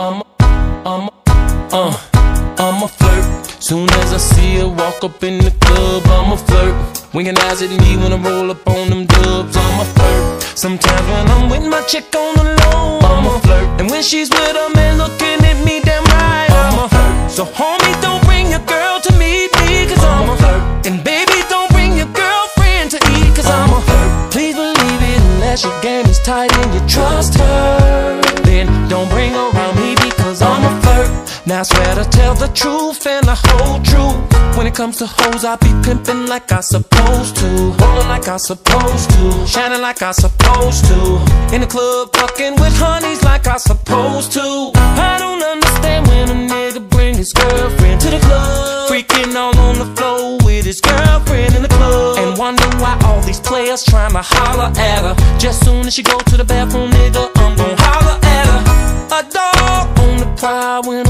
I'm a, I'm a, uh, I'm a flirt. Soon as I see her walk up in the club, I'm a flirt. Winking eyes at me when I roll up on them dubs, I'm a flirt. Sometimes when I'm with my chick on the low, I'm a flirt. And when she's with a man looking at me damn right, I'm a flirt. So homie, don't bring your girl to meet me, cause I'm a flirt. And baby, don't bring your girlfriend to eat, cause I'm a flirt. Please believe it unless your game is tight and you trust her. Then don't bring her because I'm a flirt. Now I swear to tell the truth and the whole truth. When it comes to hoes, I be pimping like I supposed to. Rolling like I supposed to. Shining like I supposed to. In the club, fucking with honeys like I supposed to. I don't understand when a nigga bring his girlfriend to the club. Freaking all on the floor with his girlfriend in the club. And wonder why all these players trying to holler at her. Just soon as she go to the bathroom, nigga, I'm gon' holler when